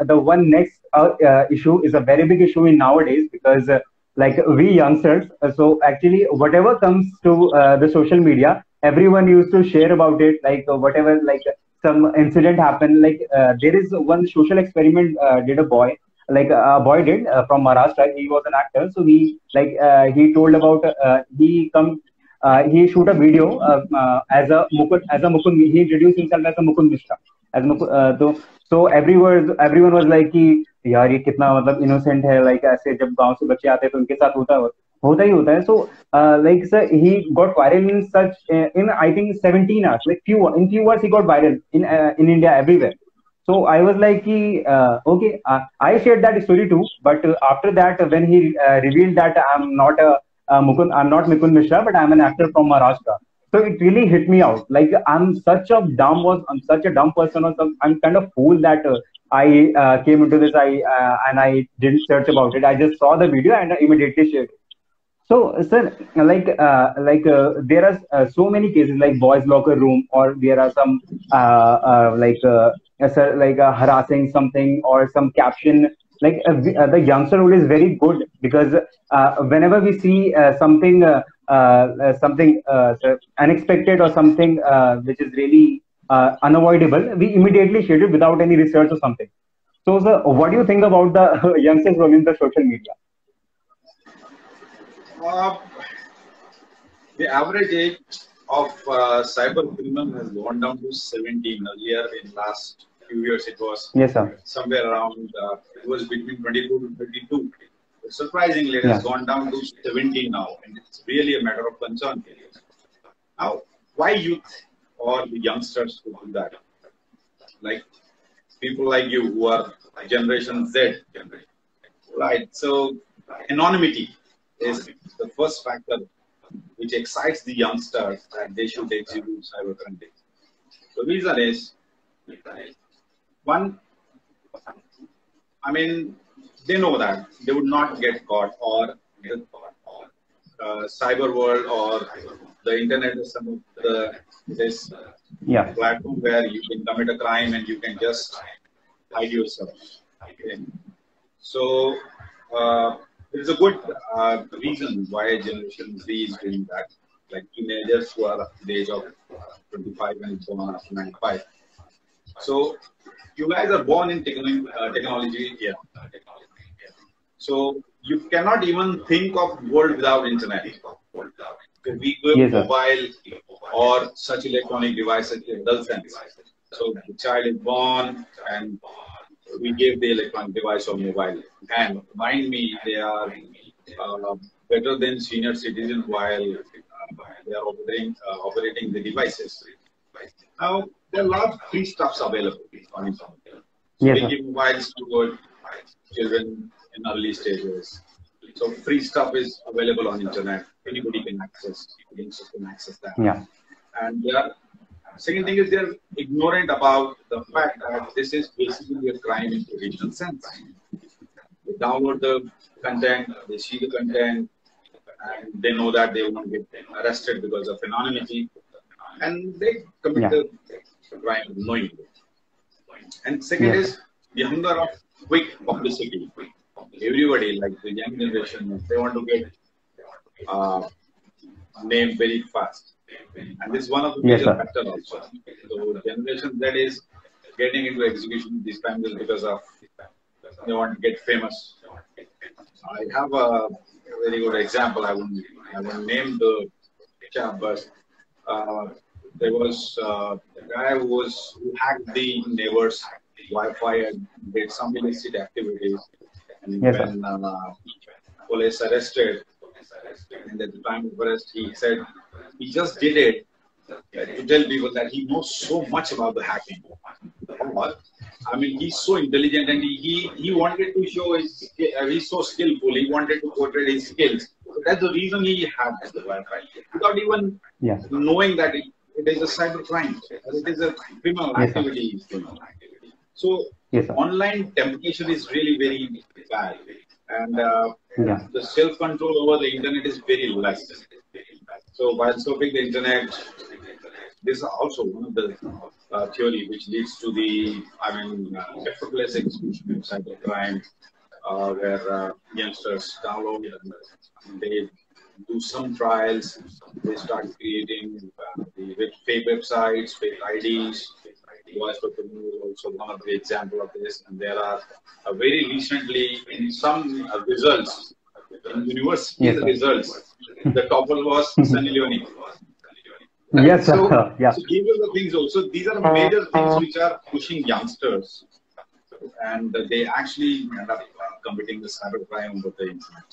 the one next uh, uh, issue is a very big issue in nowadays because uh, like we youngsters, so actually whatever comes to the social media, everyone used to share about it. Like whatever, like some incident happened. Like there is one social experiment did a boy, like a boy did uh, from Maharashtra. He was an actor, so he like uh, he told about uh, he come. He shoot a video as a Mukund, as a Mukund. He introduced himself as a Mukund Mishra. As Mukund, uh, so so everyone everyone was like कि यार ये कितना मतलब innocent है like ऐसे जब गाँव से बच्चे आते हैं तो उनके साथ होता है होता ही होता है so like sir he got viral in such in I think 17 hours like few in few hours he got viral in uh, in India so I was like कि, uh, okay uh, I shared that story too but uh, after that when he uh, revealed that I'm not a uh, Mukund I'm not Mukund Mishra but I'm an actor from Maharashtra so it really hit me out. Like I'm such a dumb was I'm such a dumb person or I'm kind of fool that uh, I uh, came into this I uh, and I didn't search about it. I just saw the video and immediately shared it. So, sir, like, uh, like uh, there are uh, so many cases like boys' locker room, or there are some like sir, like harassing something or some caption. Like the youngster rule is very good because whenever we see something, something uh, unexpected or something uh, which is really uh, unavoidable, we immediately share it without any research or something. So, sir, what do you think about the youngsters role in the social media? Uh, the average age of uh, cyber criminal has gone down to 17. Earlier, in last few years, it was Yes, sir. somewhere around. Uh, it was between 22 to 32. Surprisingly, it has gone down to 17 now, and it's really a matter of concern. Now, why youth or the youngsters to do that? Like people like you who are Generation Z, generation. right? So, anonymity is the first factor which excites the youngsters that they should execute cybercrime. The reason is one, I mean, they know that they would not get caught, or the uh, cyber world or the internet is some of the this Yeah. platform where you can commit a crime and you can just hide yourself. Okay. So uh, there's a good uh, reason why Generation Z is doing that. Like teenagers who are at the age of 25 and born after 95. So you guys are born in techno- uh, technology here. So you cannot even think of world without internet. Okay, we go Yes, sir. mobile or such electronic devices in adult sense. So the child is born and we give the electronic device or mobile. And mind me, they are uh, better than senior citizens while uh, they are operating, uh, operating the devices. Now, there are a lot of free stuffs available on internet. So Yes, we sir. give mobiles to good children in early stages. So free stuff is available on internet. Anybody can access. Youngsters can access that. Yeah. And they are, second thing is they're ignorant about the fact that this is basically a crime in traditional sense. They download the content, they see the content, and they know that they won't get arrested because of anonymity, and they commit Yeah. the crime knowingly. And second Yeah. is the hunger of quick publicity. Everybody, like the young generation, they want to get uh, name very fast. And this is one of the major factors also. So generation that is getting into execution this time is because of they want to get famous. I have a very good example. I won't, I won't name the chap, but uh, there was uh, a guy who was who hacked the neighbor's Wi-Fi and did some illicit activities. And Yes, when uh, police arrested, and at the time of arrest, he said he just did it to tell people that he knows so much about the hacking. I mean, he's so intelligent and he, he, wanted to show his, uh, he's so skillful. He wanted to portray his skills. So that's the reason he hacked the Wi-Fi without even Yeah. knowing that it, it is a cyber crime. It is a criminal Yes, activity. So Yes, sir. online temptation is really very bad. And uh, Yeah. the self-control over the internet is very less. So while surfing the internet, this is also one of the uh, theory which leads to the, I mean, uh, effortless execution of cybercrime, uh, where uh, youngsters download and they do some trials. They start creating uh, the fake websites, fake IDs. Voice for is also one of the example of this. And there are uh, very recently in some uh, results, in university yes, results, the topple was Sunny Leone. Yes, so, yeah. So these are the things also. These are major things which are pushing youngsters, and they actually end up committing the cybercrime over the internet.